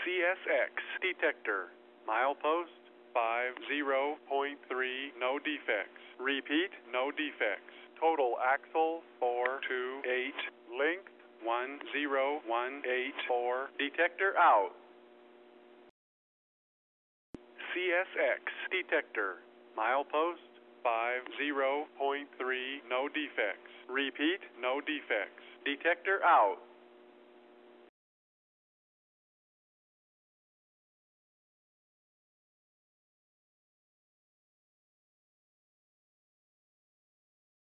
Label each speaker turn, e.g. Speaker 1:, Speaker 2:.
Speaker 1: CSX detector. Milepost 50.3, no defects. Repeat, no defects. Total axle 428, length 10184. Detector out. CSX detector. Milepost 50.3, no defects. Repeat, no defects. Detector out.